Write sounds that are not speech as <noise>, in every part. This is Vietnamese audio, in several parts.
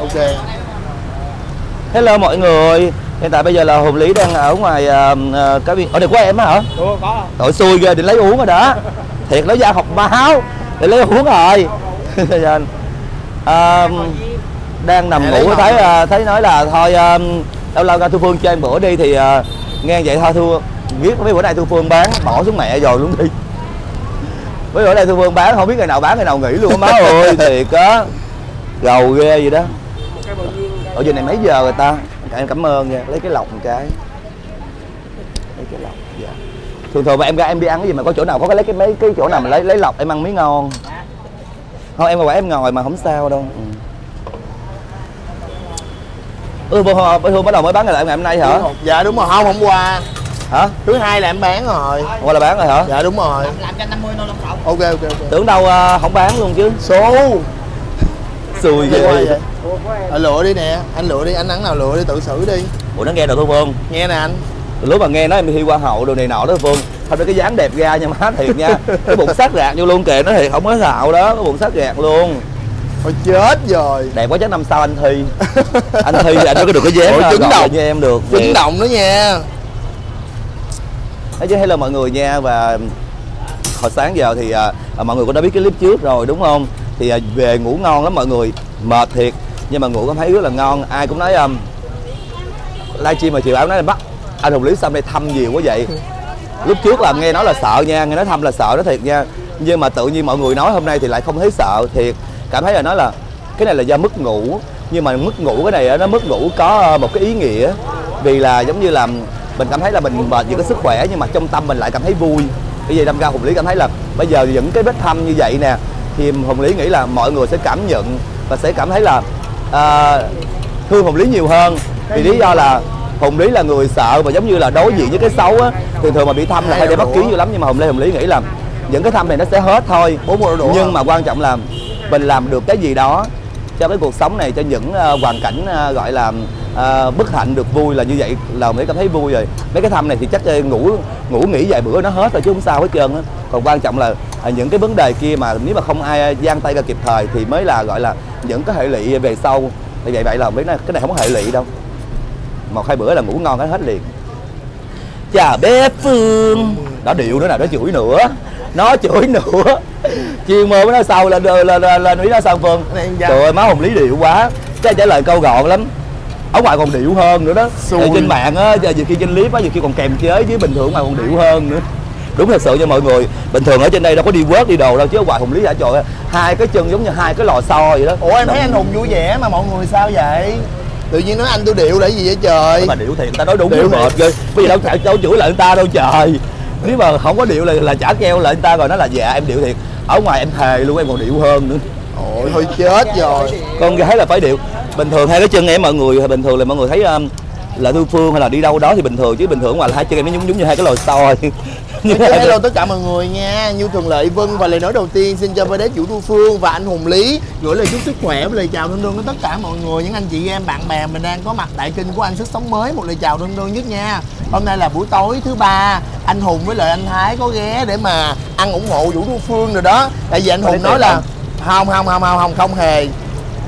ok. Hello mọi người. Hiện tại bây giờ là Hùng Lý đang ở ngoài uh, uh, cái viên... Ở đây của em á hả? Ủa có Tội xui ghê định lấy uống rồi đó. <laughs> Thiệt lấy ra học báo Để lấy uống rồi. <laughs> À, Đang nằm ngủ thấy uh, thấy nói là thôi uh, Lâu lâu ra Thu Phương chơi một bữa đi thì uh, Nghe vậy thôi Thu Biết mấy bữa nay Thu Phương bán bỏ xuống mẹ rồi luôn đi. Mấy bữa nay Thu Phương bán không biết ngày nào bán ngày nào nghỉ luôn á má ơi <laughs> Thiệt á. Gầu ghê vậy đó ở giờ này mấy giờ rồi ta? Em cảm ơn nha. Lấy cái lọc một cái. Lấy cái lọc dạ. Thường thường mà em ra em đi ăn cái gì mà có chỗ nào có cái lấy cái mấy cái chỗ nào mà lấy lấy lọc em ăn mới ngon. Không em ngồi em ngồi mà không sao đâu. Ừ. Ừ bữa bữa hôm bắt đầu mới bán ngày ngày hôm nay hả? Dạ đúng rồi. Không hôm qua. Hả? Thứ hai là em bán rồi. Hôm qua là bán rồi hả? Dạ đúng rồi. Làm cho 50 nô lông cộng ok ok ok. Tưởng đâu à, không bán luôn chứ. Số xui qua ghê vậy. Anh lựa đi nè. Anh lựa đi anh ăn nào lựa đi tự xử đi. Ủa nó nghe được thu phương. Nghe nè anh. Lúc mà nghe nói em thi hoa hậu đồ này nọ đó phương thôi cái dáng đẹp ra nha má thiệt nha. <laughs> Cái bụng sắc gạt vô luôn kìa nó thiệt không có xạo đó cái bụng sắc gạt luôn. Ôi chết rồi. Đẹp quá chắc năm sau anh thi. Anh thi thì anh mới có được cái dáng <laughs> Ủa, uh, chứng động. như em được Chứng động nữa nha. Nói chứ hello mọi người nha. Và hồi sáng giờ thì à, à, mọi người cũng đã biết cái clip trước rồi đúng không thì à, về ngủ ngon lắm mọi người. Mệt thiệt. Nhưng mà ngủ cảm thấy rất là ngon. Ai cũng nói um, livestream mà chiều áo nói là bắt anh hùng lý sao đây thăm nhiều quá vậy. Lúc trước là nghe nói là sợ nha nghe nói thăm là sợ đó thiệt nha. Nhưng mà tự nhiên mọi người nói hôm nay thì lại không thấy sợ thiệt. Cảm thấy là nói là cái này là do mất ngủ. Nhưng mà mất ngủ cái này nó mất ngủ có ờ, một cái ý nghĩa. Vì là giống như là mình cảm thấy là mình mệt vì cái sức khỏe nhưng mà trong tâm mình lại cảm thấy vui. Bởi vì đâm ra hùng lý cảm thấy là bây giờ những cái vết thăm như vậy nè thì hùng lý nghĩ là mọi người sẽ cảm nhận và sẽ cảm thấy là à, thương hùng lý nhiều hơn. Vì lý do là hùng lý là người sợ và giống như là đối diện với cái xấu á thường thường mà bị thăm là hay để bất kiến nhiều lắm. Nhưng mà hùng lý hùng lý nghĩ là những cái thăm này nó sẽ hết thôi. Nhưng mà quan trọng là mình làm được cái gì đó cho cái cuộc sống này cho những ờ, hoàn cảnh ờ, gọi là ờ, bất hạnh được vui là như vậy là mình cảm thấy vui rồi. Mấy cái thăm này thì chắc ờ, ngủ ngủ nghỉ vài bữa nó hết rồi chứ không sao hết trơn á. Còn quan trọng là những cái vấn đề kia mà nếu mà không ai giang tay ra kịp thời thì mới là gọi là những cái hệ lụy về sau. Thì vậy vậy là biết này cái này không có hệ lụy đâu. Một hai bữa là ngủ ngon cái hết liền. Chà bé phương. Đó điệu nữa nè nó chửi nữa. Nó chửi nữa. Chuyên môn với nó sau lên lên, lên, lên ý nó sao phương? Ra. trời ơi má hùng lý điệu quá. Cái trả lời câu gọn lắm. Ở ngoài còn điệu hơn nữa đó. Xui. Trên mạng á giờ khi trên clip á nhiều khi còn kèm chế với bình thường mà còn điệu hơn nữa đúng thật sự nha mọi người. Bình thường ở trên đây đâu có đi quớt đi đồ đâu chứ ở ngoài hùng lý hả trời hai cái chân giống như hai cái lò xo vậy đó. Ủa em thấy anh hùng vui vẻ mà mọi người sao vậy? Tự nhiên nói anh tôi điệu để gì vậy trời? Mà điệu thiệt người ta nói đúng Điệu điệu mệt ghê. Bây giờ đâu đâu chửi lại người ta đâu trời. Nếu mà không có điệu là là chả keo lại người ta rồi nói là dạ em điệu thiệt. Ở ngoài em thề luôn em còn điệu hơn nữa. Ôi thôi chết rồi. con gái là phải điệu. Bình thường hai cái chân em mọi người bình thường là mọi người thấy um, là thu phương hay là đi đâu đó thì bình thường chứ bình thường ngoài là hai chân em nó giống giống như hai cái lò xo. chứ hello tất cả mọi người nha. Như thường lệ Vân và lời nói đầu tiên xin cho đế chủ Thu Phương và anh Hùng Lý. Gửi lời chúc sức khỏe và lời chào thân thương đến tất cả mọi người Những anh chị em bạn bè mình đang có mặt tại kênh của anh Sức Sống Mới. Một lời chào thân thương nhất nha. Hôm nay là buổi tối thứ ba Anh Hùng với lời anh Thái có ghé để mà ăn ủng hộ Vũ Thu Phương rồi đó. Tại vì anh Hùng nói là không? Không không không không không hề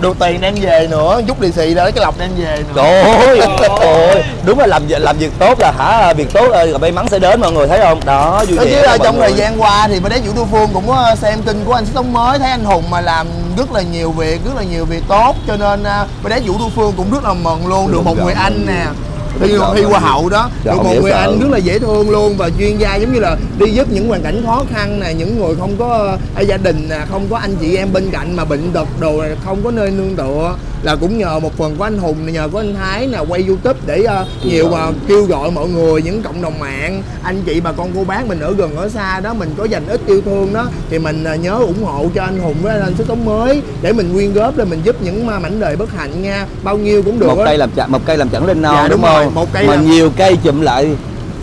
được tiền đem về nữa chút lì xì đó lấy cái lọc đem về nữa. Trời ơi ơi. đúng là làm làm việc tốt là hả? Việc tốt là may mắn sẽ đến mọi người thấy không? Đó vui vẻ chứ là trong người. thời gian qua thì bà đế Vũ Thu Phương cũng có xem kênh của anh Sống Mới thấy anh Hùng mà làm rất là nhiều việc, rất là nhiều việc tốt cho nên uh, bà đế Vũ Thu Phương cũng rất là mừng luôn được một người anh nè thi thi hoa hậu đó Dạ, được không một người sợ. anh rất là dễ thương luôn và chuyên gia giống như là đi giúp những hoàn cảnh khó khăn nè những người không có ờ, gia đình nè không có anh chị em bên cạnh mà bệnh tật đồ này không có nơi nương tựa là cũng nhờ một phần của anh Hùng nhờ của anh Thái nè quay YouTube để ờ, nhiều mà kêu gọi mọi người những cộng đồng mạng anh chị bà con cô bác mình ở gần ở xa đó mình có dành ít yêu thương đó thì mình à, nhớ ủng hộ cho anh Hùng với anh sức sống mới để mình quyên góp để mình giúp những mảnh đời bất hạnh nha. Bao nhiêu cũng được một cây làm chặt một cây làm chẳng lên non Dạ, đúng, đúng rồi, không một cây mà làm- nhiều cây chụm lại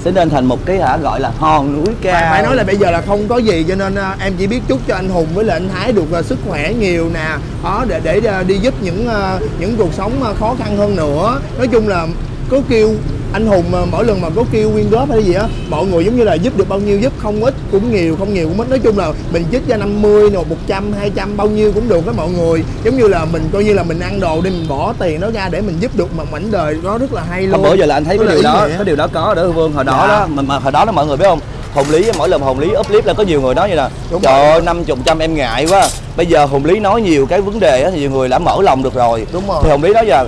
sẽ nên thành một cái hả gọi là hòn núi cao. Phải, phải nói là bây giờ là không có gì cho nên à, em chỉ biết chúc cho anh Hùng với lại anh Thái được à, sức khỏe nhiều nè. Đó để để à, đi giúp những à, những cuộc sống à, khó khăn hơn nữa. Nói chung là có kêu anh hùng mà mỗi lần mà có kêu quyên góp hay gì á mọi người giống như là giúp được bao nhiêu giúp không ít cũng nhiều không nhiều cũng ít. Nói chung là mình chích ra 50 rồi 100 200 bao nhiêu cũng được với mọi người. Giống như là mình coi như là mình ăn đồ đi mình bỏ tiền đó ra để mình giúp được mà mảnh đời đó rất là hay luôn. Hôm bữa giờ là anh thấy Có cái điều đó cái điều đó có đó Vương hồi đó Dạ. đó mà, mà hồi đó đó mọi người biết không? Hùng Lý mỗi lần Hùng Lý up clip là có nhiều người nói như là Đúng trời ơi năm chục trăm em ngại quá. Bây giờ Hùng Lý nói nhiều cái vấn đề á thì nhiều người đã mở lòng được rồi. Đúng rồi. thì Hùng Lý nói giờ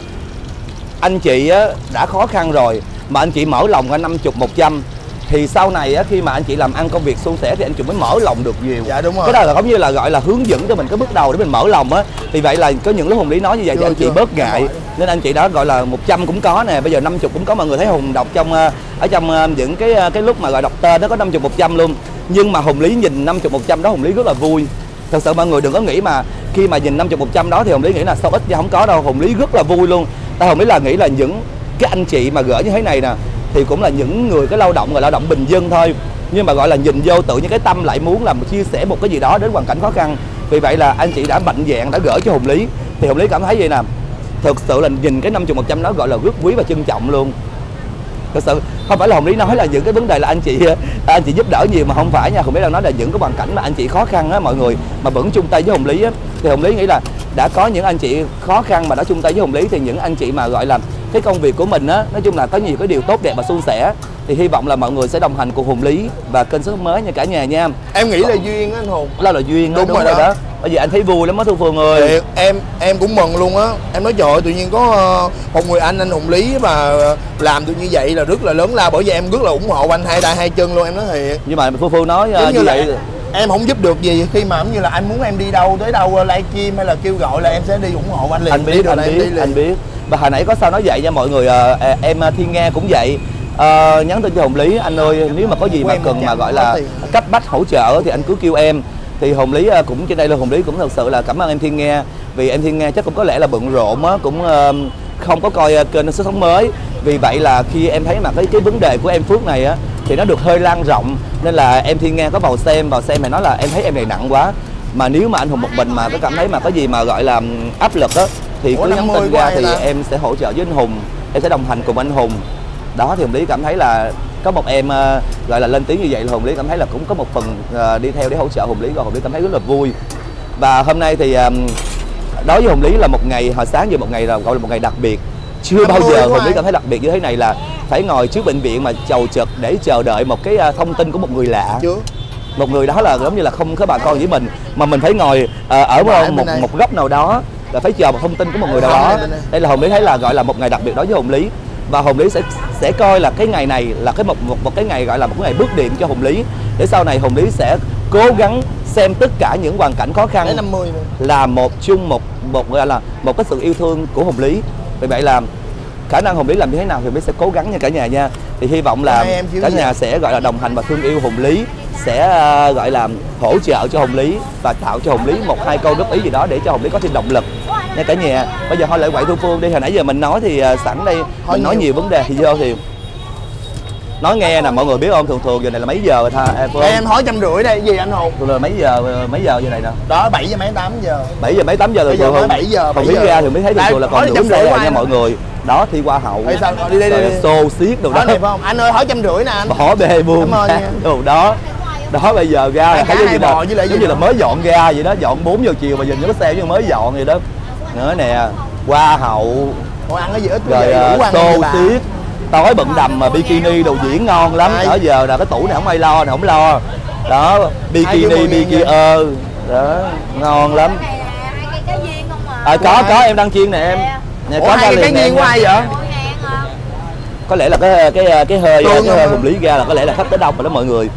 anh chị á, đã khó khăn rồi mà anh chị mở lòng ra năm chục một trăm. Thì sau này á, khi mà anh chị làm ăn công việc suôn sẻ thì anh chị mới mở lòng được nhiều. Dạ, đúng rồi. cái đó là giống như là gọi là hướng dẫn cho mình cái bước đầu để mình mở lòng á. Thì vậy là có những lúc hùng lý nói như vậy thì anh chị chưa. bớt ngại. Nên anh chị đó gọi là 100 cũng có nè bây giờ 50 cũng có. Mọi người thấy hùng đọc trong ờ, ở trong ờ, những cái ờ, cái lúc mà gọi đọc tên nó có 50 100 luôn. Nhưng mà hùng lý nhìn 50 100 đó hùng lý rất là vui. Thật sự mọi người đừng có nghĩ mà khi mà nhìn 50 100 đó thì hùng lý nghĩ là sao ít chứ không có đâu. Hùng lý rất là vui luôn. Tại hùng lý là nghĩ là những cái anh chị mà gửi như thế này nè, thì cũng là những người cái lao động và lao động bình dân thôi. Nhưng mà gọi là nhìn vô tự những cái tâm lại muốn làm chia sẻ một cái gì đó đến hoàn cảnh khó khăn. Vì vậy là anh chị đã mạnh dạn, đã gửi cho hùng lý. Thì hùng lý cảm thấy vậy nè, thực sự là nhìn cái 50 100 đó gọi là rất quý và trân trọng luôn. Thật sự, không phải là hồng lý nói là những cái vấn đề là anh chị <laughs> anh chị giúp đỡ nhiều mà không phải nha. Hồng lý đang nói là những cái hoàn cảnh mà anh chị khó khăn á mọi người, mà vẫn chung tay với hồng lý á. Thì hồng lý nghĩ là đã có những anh chị khó khăn mà đã chung tay với hồng lý, thì những anh chị mà gọi là cái công việc của mình á nói chung là có nhiều cái điều tốt đẹp và suôn sẻ thì hy vọng là mọi người sẽ đồng hành cùng hùng lý và kênh sức mới nha cả nhà nha. Em nghĩ là duyên á anh hùng. Đó là duyên đó, Đúng rồi đó. đó. Bởi vì anh thấy vui lắm á thu phương ơi. Thiệt, em em cũng mừng luôn á. Em nói trời ơi tự nhiên có ờ, một người anh anh hùng lý mà làm được như vậy là rất là lớn lao. Bởi vì em rất là ủng hộ anh hai tay hai chân luôn em nói thiệt. Nhưng mà phương phương nói ờ, giống như như là vậy em không giúp được gì khi mà giống như là anh muốn em đi đâu tới đâu ờ, livestream hay là kêu gọi là em sẽ đi ủng hộ anh liền. Anh biết anh đi biết liền. anh biết. Và hồi nãy có sao nói vậy nha mọi người ờ, à, em ờ, thiên nga cũng vậy. Ờ, nhắn tin cho hồng lý anh ơi nếu mà có gì mà cần mà gọi là cấp bách hỗ trợ thì anh cứ kêu em. Thì hồng lý cũng trên đây là hồng lý cũng thật sự là cảm ơn em thiên nga vì em thiên nga chắc cũng có lẽ là bận rộn á cũng không có coi kênh sức sống mới. Vì vậy là khi em thấy mà cái cái vấn đề của em phước này á thì nó được hơi lan rộng. Nên là em thiên nga có vào xem vào xem thì nói là em thấy em này nặng quá. Mà nếu mà anh hùng một mình mà có cảm thấy mà có gì mà gọi là áp lực á thì Ủa, cứ nhắn 50 tin ra ai thì ta? em sẽ hỗ trợ với anh hùng em sẽ đồng hành cùng anh hùng. Đó thì hùng lý cảm thấy là có một em ờ, gọi là lên tiếng như vậy là hùng lý cảm thấy là cũng có một phần ờ, đi theo để hỗ trợ hùng lý và hùng lý cảm thấy rất là vui. Và hôm nay thì đối với hùng lý là một ngày hồi sáng giờ một ngày là gọi là một ngày đặc biệt chưa bao 50 giờ lý ai? cảm thấy đặc biệt như thế này là phải ngồi trước bệnh viện mà chầu chật để chờ đợi một cái ờ, thông tin của một người lạ. Chưa. Một người đó là giống như là không có bà con với mình mà mình phải ngồi ờ, ở một đây. một góc nào đó là phải chờ một thông tin của một người nào đó. đây, là hùng lý thấy là gọi là một ngày đặc biệt đối với hùng lý. Và hùng lý sẽ sẽ coi là cái ngày này là cái một một, một cái ngày gọi là một cái ngày bước điểm cho hùng lý. Để sau này hùng lý sẽ cố gắng xem tất cả những hoàn cảnh khó khăn lấy 50 nữa. là một chung một một gọi là một cái sự yêu thương của hùng lý vì vậy là khả năng hùng lý làm như thế nào thì lý sẽ cố gắng nha cả nhà nha. Thì hy vọng là cả nhà sẽ gọi là đồng hành và thương yêu hùng lý sẽ à, gọi là hỗ trợ cho hùng lý và tạo cho hùng lý một hai câu góp ý gì đó để cho hùng lý có thêm động lực nha cả nhà. Bây giờ thôi lại quậy thu phương đi. Hồi nãy giờ mình nói thì à, sẵn đây mình nói nhiều. nhiều vấn đề thì vô thì nói nghe nè mọi người biết không? Thường thường giờ này là mấy giờ rồi tha Phương? em hỏi trăm rưỡi đây gì anh hùng? Thường là mấy giờ mấy giờ giờ này nè? Đó 7 giờ mấy 8 giờ. 7 giờ mấy 8 giờ rồi giờ thường mới 7 giờ, còn 7 biết ra thì mới thấy thường Đây, thường là còn rưỡi xe qua nha mọi người. Đó thi hoa hậu Ê, sao? Đi đi Rồi đây. xô xiết đồ đó phải không? Anh ơi hỏi trăm rưỡi nè anh. Bỏ bê buông đồ đó. Đó bây giờ ra là thấy giống như là bò với lại giống như là mới dọn ra vậy đó dọn 4 giờ chiều mà nhìn cái xe như mới dọn vậy đó. Nữa nè hoa hậu. Ủa ăn cái gì? Ít rồi ờ, xô xiết tối bận đầm mà bikini đồ diễn ngon lắm. Đó giờ là cái tủ này không ai lo này không lo. Đó bikini bikini ơ đó ngon lắm. Mà. à, có có em đăng chiên nè em. Nè, Ủa hai cái liền nè nghiêng của ai vậy? À. có lẽ là cái cái cái hơi cái hơi không hùng lý ra là có lẽ là khách tới đông rồi đó mọi người.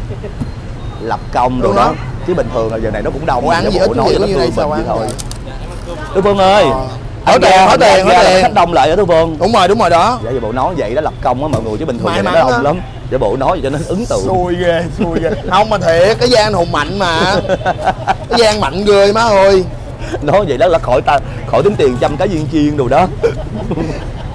Lập công rồi Đúng đó. không? chứ bình thường là giờ này nó cũng đông ăn gì nói nó như này sao ăn thôi? Tú Phương ơi Ờ. Hỏi tiền, hỏi tiền, hỏi tiền. khách đông lại đó Tú Phương. Đúng rồi đúng rồi đó. Dạ giờ bộ nói vậy đó lập công á mọi người chứ bình thường giờ nó đông lắm. Giả bộ nói vậy cho nó ấn tượng. Xui ghê xui ghê. Không mà thiệt cái gian hùng mạnh mà. Cái gian mạnh ghê má ơi. Nói vậy đó là khỏi ta khỏi tính tiền trăm cái viên chiên đồ đó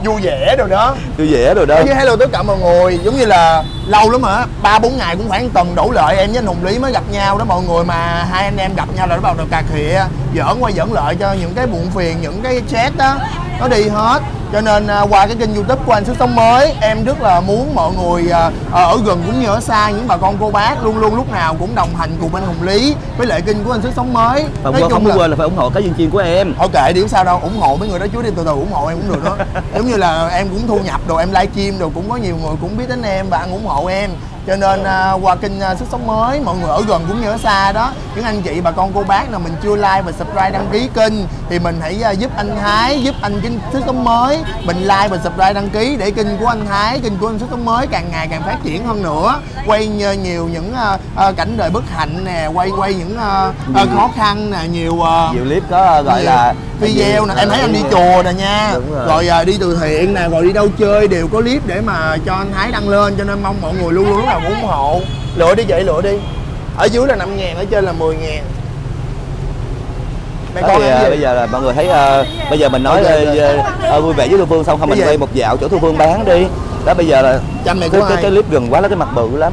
vui vẻ rồi đó. Tôi dễ rồi đó. Với hello tất cả mọi người giống như là lâu lắm hả? Ba bốn ngày cũng khoảng tuần đổ lợi em với anh hùng lý mới gặp nhau đó mọi người mà hai anh em gặp nhau là nó bắt đầu cà khịa giỡn qua giỡn lợi cho những cái buồn phiền những cái stress đó. Nó đi hết cho nên à, qua cái kênh youtube của anh sức sống mới em rất là muốn mọi người à, à, ở gần cũng như ở xa những bà con cô bác luôn luôn lúc nào cũng đồng hành cùng anh hùng lý với lại kênh của anh sức sống mới. Và quên không có quên là phải ủng hộ cái duyên chiên của em. Ok điểm sao đâu ủng hộ mấy người đó chú đi từ từ ủng hộ em cũng được đó. <laughs> Giống như là em cũng thu nhập đồ em livestream đồ cũng có nhiều người cũng biết đến em và ăn ủng hộ em cho nên à, qua kênh à, sức sống mới mọi người ở gần cũng như ở xa đó những anh chị bà con cô bác nào mình chưa like và subscribe đăng ký kênh thì mình hãy à, giúp anh Thái giúp anh kênh sức sống mới. Mình like và subscribe đăng ký để kênh của anh Thái kênh của anh sức sống mới càng ngày càng phát triển hơn nữa. Quay nhiều những à, à, cảnh đời bất hạnh nè quay quay những à, à, khó khăn nè nhiều à, nhiều clip có gọi nhiều là video nè. Em thấy anh đi chùa nè nha. Đúng rồi. rồi à, đi từ thiện nè rồi đi đâu chơi đều có clip để mà cho anh Thái đăng lên cho nên mong mọi người luôn luôn cũng ủng hộ. Lựa đi vậy lựa đi. Ở dưới là 5 ngàn ở trên là 10 ngàn. Con thì, à, gì? bây giờ là mọi người thấy à, bây giờ mình nói Ok, ờ, ok. ờ, ờ, vui vẻ với Thu Phương xong không mình quay một dạo chỗ Thu Phương bán đi. Đó bây giờ là Chăm này cái, của cái, ai? cái clip gần quá là cái mặt bự lắm.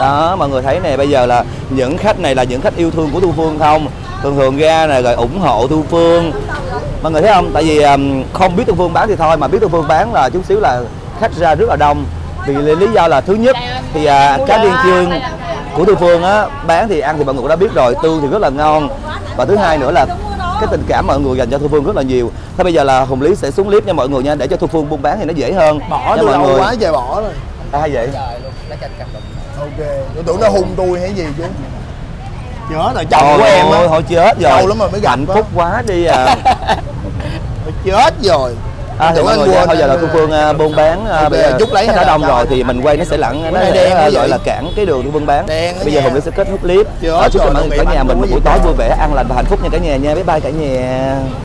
Đó mọi người thấy nè bây giờ là những khách này là những khách yêu thương của Thu Phương không thường thường ra này rồi ủng hộ Thu Phương. Mọi người thấy không? Tại vì um, không biết Thu Phương bán thì thôi mà biết Thu Phương bán là chút xíu là khách ra rất là đông. Vì lý lý do là thứ nhất thì à, cá viên chiên của Thu Phương á bán thì ăn thì mọi người cũng đã biết rồi tương thì rất là ngon. Và thứ hai nữa là cái tình cảm mọi người dành cho Thu Phương rất là nhiều. Thôi bây giờ là Hùng Lý sẽ xuống clip nha mọi người nha để cho Thu Phương buôn bán thì nó dễ hơn. Bỏ Nha mọi người. quá trời bỏ rồi. À, vậy? Ok tôi tưởng nó hung tôi hay gì chứ nhớ rồi chồng Trời của em ơi, thôi chết rồi. Lâu lắm rồi mới gặp hạnh phúc quá đi à. <laughs> Chết rồi. À, thì mọi người thôi giờ là Thu Phương à, buôn bán à, Ok, bây giờ chút lấy đã đông rồi thì mình quay nó sẽ lặng nó sẽ quá gọi là cản cái đường Thu Phương bán. Bây giờ. Hùng sẽ kết thúc clip. Chúc cho mọi người cả nhà mình một buổi tối vui vẻ an lành và hạnh phúc nha cả nhà nha. Bye bye cả nhà